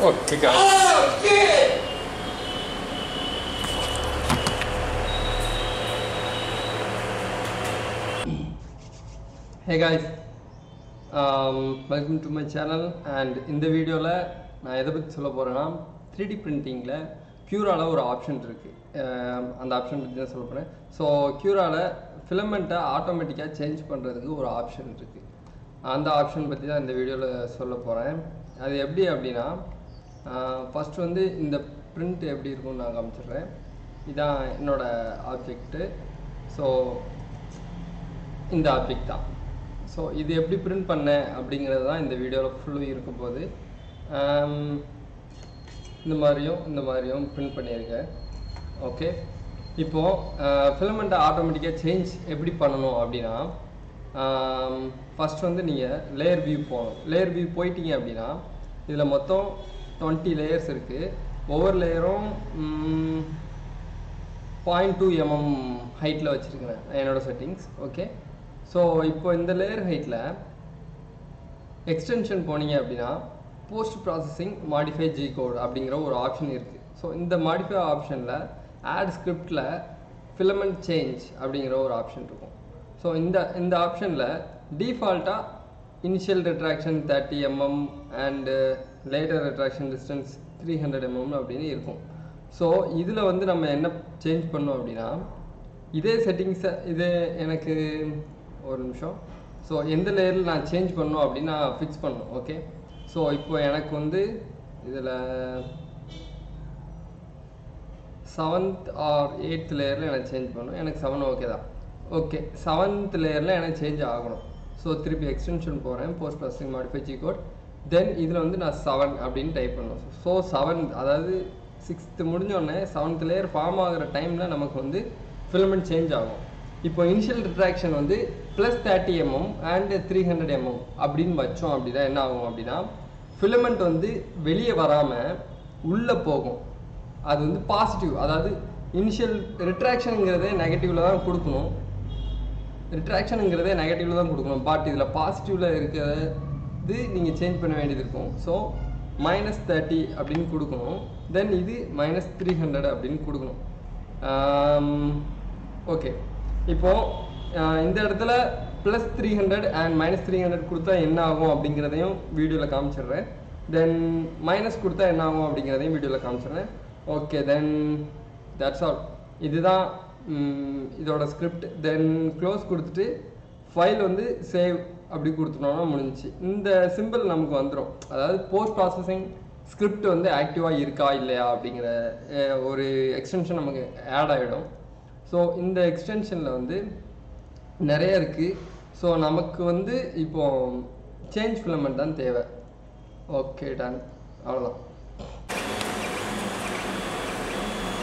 Okay, guys. Oh, shit! Hey guys, um, welcome to my channel and இந்த வீடியோவில் நான் எதை பற்றி சொல்ல போகிறேன்னா த்ரீ டி பிரிண்டிங்கில் க்யூராவில் ஒரு ஆப்ஷன் இருக்குது um, அந்த ஆப்ஷன் பற்றி தான் சொல்ல போகிறேன் ஸோ க்யூராவில் ஃபிலமெண்ட்டை ஆட்டோமேட்டிக்காக சேஞ்ச் பண்ணுறதுக்கு ஒரு ஆப்ஷன் இருக்குது அந்த ஆப்ஷன் பற்றி தான் இந்த வீடியோவில் சொல்ல போகிறேன் அது எப்படி அப்படின்னா ஃபஸ்ட் வந்து இந்த பிரிண்ட் எப்படி இருக்கும்னு நான் காமிச்சிடுறேன். இதான் என்னோட ஆப்ஜெக்ட்டு ஸோ இந்த ஆப்ஜெக்ட் தான். ஸோ இது எப்படி பிரிண்ட் பண்ணேன் அப்படிங்கிறது தான் இந்த வீடியோவில் ஃபுல்லும் இருக்கும் போது இந்த மாதிரியும் இந்த மாதிரியும் பிரிண்ட் பண்ணியிருக்கேன் ஓகே இப்போது ஃபிலமெண்ட்டை ஆட்டோமேட்டிக்காக சேஞ்ச் எப்படி பண்ணணும் அப்படின்னா ஃபஸ்ட் வந்து நீங்கள் லேயர் வியூ போகணும். லேயர் வியூ போயிட்டீங்க அப்படின்னா இதில் மொத்தம் டுவெண்ட்டி லேயர்ஸ் இருக்குது ஒவ்வொரு லேயரும் பாயிண்ட் டூ எம்எம் ஹைட்டில் வச்சுருக்கிறேன் என்னோட செட்டிங்ஸ் ஓகே ஸோ இப்போ இந்த லேயர் ஹைட்டில் எக்ஸ்டென்ஷன் போனீங்க அப்படின்னா post processing modify G code அப்படிங்கிற ஒரு ஆப்ஷன் இருக்குது ஸோ இந்த மாடிஃபை ஆப்ஷனில் ஆட் ஸ்கிரிப்டில் ஃபிலமெண்ட் சேஞ்ச் அப்படிங்கிற ஒரு ஆப்ஷன் இருக்கும். ஸோ இந்த இந்த ஆப்ஷனில் டிஃபால்ட்டாக initial retraction thirty mm and later attraction distance three hundred mm அப்படின்னு இருக்கும். ஸோ இதில் வந்து நம்ம என்ன சேஞ்ச் பண்ணோம் அப்படின்னா இதே செட்டிங்ஸை இது எனக்கு ஒரு நிமிஷம். ஸோ எந்த லேயரில் நான் சேஞ்ச் பண்ணோம் அப்படின்னு நான் ஃபிக்ஸ் பண்ணணும் ஓகே ஸோ இப்போ எனக்கு வந்து இதில் செவன்த் ஆர் எயித் லேயரில் எனக்கு சேஞ்ச் பண்ணணும் எனக்கு செவன் ஓகே தான். ஓகே செவன்த் லேயரில் எனக்கு சேஞ்ச் ஆகணும். ஸோ திருப்பி எக்ஸ்டென்ஷன் போகிறேன் post processing modify G code then இதில் வந்து நான் செவன் அப்படின்னு டைப் பண்ணணும் ஸோ செவன் அதாவது சிக்ஸ்த்து முடிஞ்சோடனே செவன்த் லேயர் ஃபார்ம் ஆகிற டைமில் நமக்கு வந்து ஃபிலமெண்ட் சேஞ்ச் ஆகும். இப்போ இனிஷியல் ரிட்ராக்ஷன் வந்து plus thirty mm and three hundred mm அப்படின்னு வச்சோம் அப்படின்னா என்ன ஆகும் அப்படின்னா ஃபிலமெண்ட் வந்து வெளியே வராமல் உள்ளே போகும். அது வந்து பாசிட்டிவ் அதாவது இனிஷியல் ரிட்ராக்ஷனுங்கிறதே நெகட்டிவில் தான் கொடுக்கணும். ரிட்ராக்ஷனுங்கிறதே நெகட்டிவில் தான் கொடுக்கணும். பட் இதில் பாசிட்டிவில் இது நீங்கள் சேஞ்ச் பண்ண வேண்டியது இருக்கும். ஸோ மைனஸ் தேர்ட்டி அப்படின்னு கொடுக்கணும். தென் இது மைனஸ் த்ரீ ஹண்ட்ரட் அப்படின்னு கொடுக்கணும். Um, ஓகே இப்போது uh, இந்த இடத்துல plus three hundred and minus three hundred கொடுத்தா என்ன ஆகும் அப்படிங்கிறதையும் வீடியோவில் காமிச்சிடுறேன். தென் மைனஸ் கொடுத்தா என்ன ஆகும் அப்படிங்கிறதையும் வீடியோவில் காமிச்சிடுறேன். ஓகே தென் தட்ஸ் ஆல் இதுதான் mm, இதோட ஸ்கிரிப்ட் தென் க்ளோஸ் கொடுத்துட்டு ஃபைல் வந்து சேவ் அப்படி கொடுத்துட்டோம்னா முடிஞ்சுச்சு. இந்த சிம்பிள் நமக்கு வந்துடும் அதாவது போஸ்ட் ப்ராசஸிங் ஸ்கிரிப்ட் வந்து ஆக்டிவாக இருக்கா இல்லையா அப்படிங்கிற ஒரு எக்ஸ்டென்ஷன் நமக்கு ஆட் ஆகிடும் ஸோ இந்த எக்ஸ்டென்ஷனில் வந்து நிறைய இருக்குது ஸோ நமக்கு வந்து இப்போ சேஞ்ச் ஃபிலமெண்ட் தான் தேவை. ஓகே டன் அவ்வளோதான்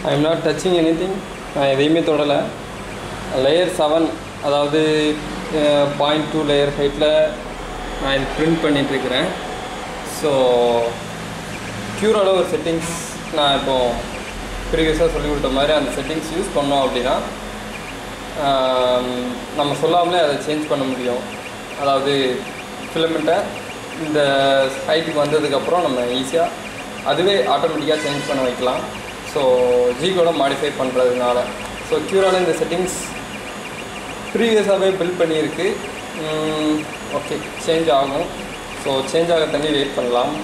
I am not touching anything நான் எதையுமே தொடலை. லேயர் செவன் அதாவது பாயிண்ட் டூ லேயர் ஹைட்டில் நான் இது பிரிண்ட் பண்ணிகிட்ருக்கிறேன் ஸோ க்யூரோட ஒரு செட்டிங்ஸ் நான் இப்போது ப்ரீவியஸாக சொல்லி கொடுத்த மாதிரி அந்த செட்டிங்ஸ் யூஸ் பண்ணோம் அப்படின்னா நம்ம சொல்லாமலே அதை சேஞ்ச் பண்ண முடியும். அதாவது ஃபிலமெண்ட்டை இந்த ஹைட்டுக்கு வந்ததுக்கப்புறம் நம்ம ஈஸியாக அதுவே ஆட்டோமேட்டிக்காக சேஞ்ச் பண்ண வைக்கலாம். ஸோ ஜிகோட மாடிஃபை பண்ணுறதுனால ஸோ க்யூரால இந்த செட்டிங்ஸ் ப்ரீவியஸாகவே பில்ட் பண்ணியிருக்கு. ஓகே சேஞ்ச் ஆகும். ஸோ சேஞ்ச் ஆக தண்ணி வெயிட் பண்ணலாம்.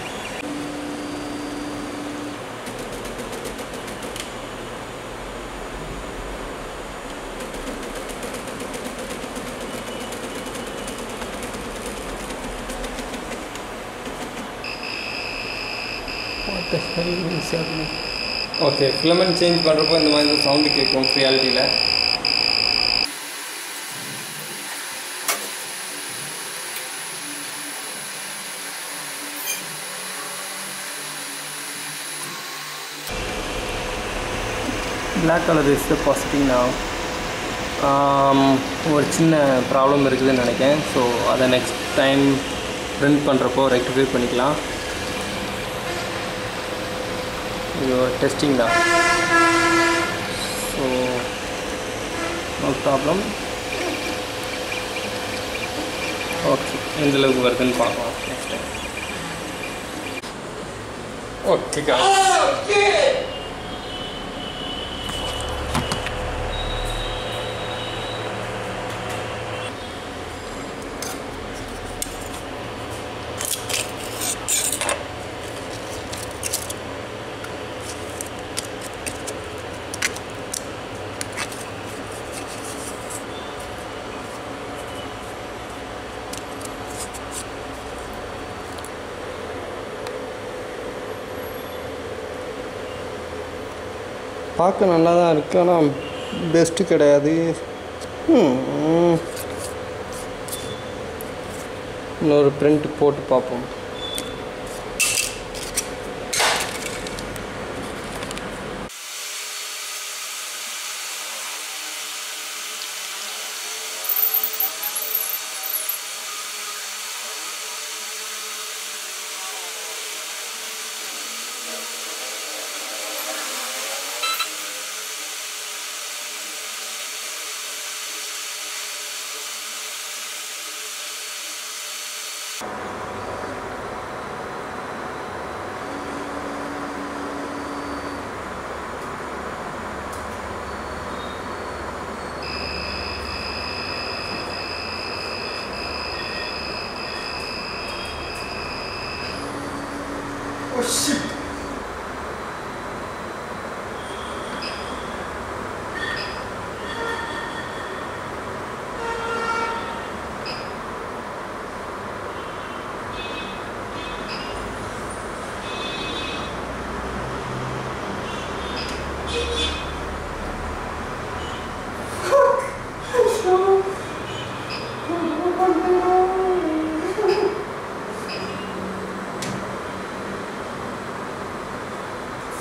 ஓகே ஃபிலமெண்ட் சேஞ்ச் பண்ணுறப்போ இந்த மாதிரி சவுண்டு கேட்கும் ரியாலிட்டியில் பிளாக் கலர் இஸ் பாசிட்டிவ் நான் ஒரு சின்ன ப்ராப்ளம் இருக்குதுன்னு நினைக்கிறேன். ஸோ அதை நெக்ஸ்ட் டைம் பிரிண்ட் பண்ணுறப்போ ரெக்டிஃபை பண்ணிக்கலாம். இது ஒரு டெஸ்டிங் தான். ஸோ நோ ப்ராப்ளம் ஓகே எந்தளவுக்கு வருதுன்னு பார்க்கலாம். நெக்ஸ்ட் டைம் ஓகே பார்க்க நல்லா தான் இருக்குது ஆனால் பெஸ்ட்டு கிடையாது இன்னொரு பிரிண்ட் போட்டு பார்ப்போம். worship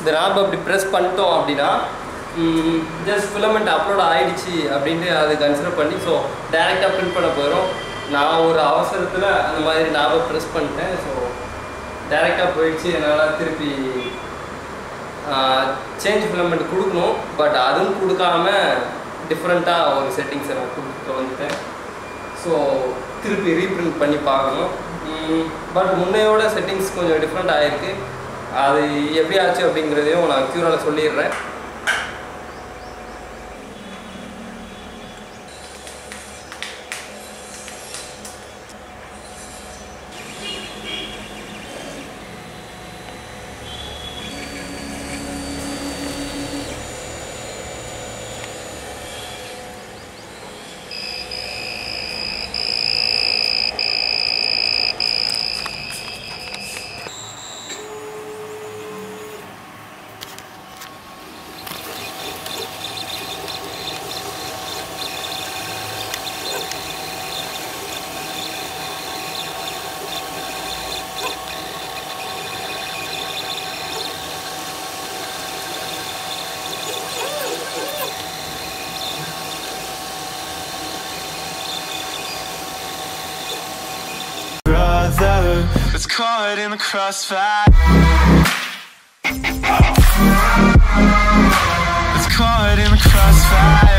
இந்த நாப் அப்படி ப்ரெஸ் பண்ணிட்டோம் அப்படின்னா ஜஸ்ட் ஃபிலமெண்ட் அப்லோட் ஆகிடுச்சு அப்படின்ட்டு அது கன்சிடர் பண்ணி ஸோ டேரெக்டாக ப்ரிண்ட் பண்ண போயிடும் நான் ஒரு அவசரத்தில் அந்த மாதிரி நாபை ப்ரெஸ் பண்ணிட்டேன். ஸோ டேரெக்டாக போயிடுச்சு. என்னால் திருப்பி சேஞ்ச் ஃபிலமெண்ட் கொடுக்கணும். பட் அதுவும் கொடுக்காம டிஃப்ரெண்ட்டாக ஒரு செட்டிங்ஸை நான் கொடுத்துட்டு வந்துட்டேன் ஸோ திருப்பி ரீப்ரிண்ட் பண்ணி பார்க்கணும். பட் முன்னையோட செட்டிங்ஸ் கொஞ்சம் டிஃப்ரெண்ட் ஆகிருக்கு அது எப்படி ஆச்சு அப்படிங்கிறதையும் நான் க்யூரால் சொல்லிடுறேன். gets caught in the crossfire. It's caught in the crossfire.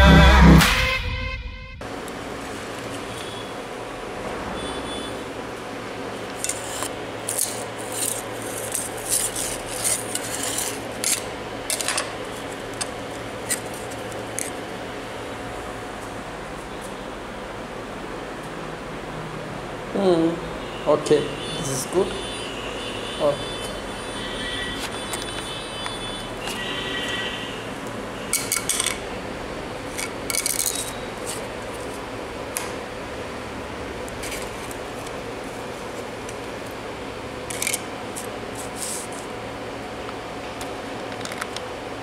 Hmm. Okay.